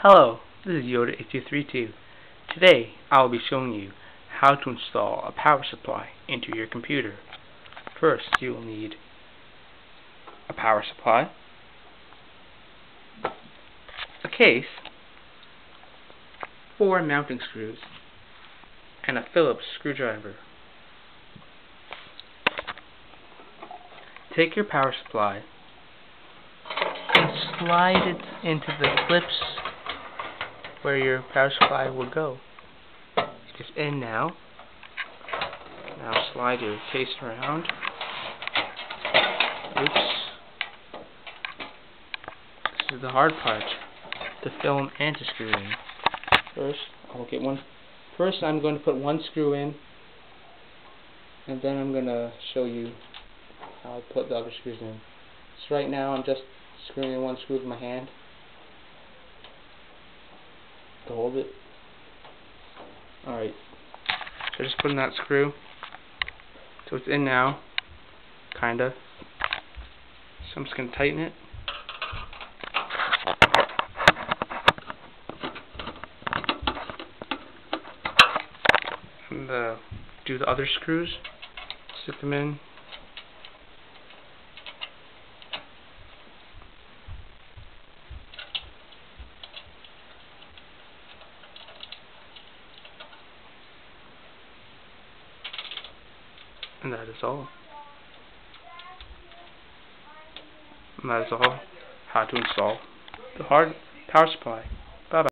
Hello, this is Yoda8232. Today I will be showing you how to install a power supply into your computer. First you will need a power supply, a case, four mounting screws, and a Phillips screwdriver. Take your power supply and slide it into the clips where your power supply will go. It's in now. Now slide your case around. Oops. This is the hard part. The film and to screw in. First, I'll get one. First, I'm going to put one screw in, and then I'm going to show you how I put the other screws in. So right now, I'm just screwing in one screw with my hand to hold it. Alright, so just put in that screw. So it's in now, kinda. So I'm just gonna tighten it. And uh, do the other screws, stick them in. And that is all. And that is all how to install the hard power supply.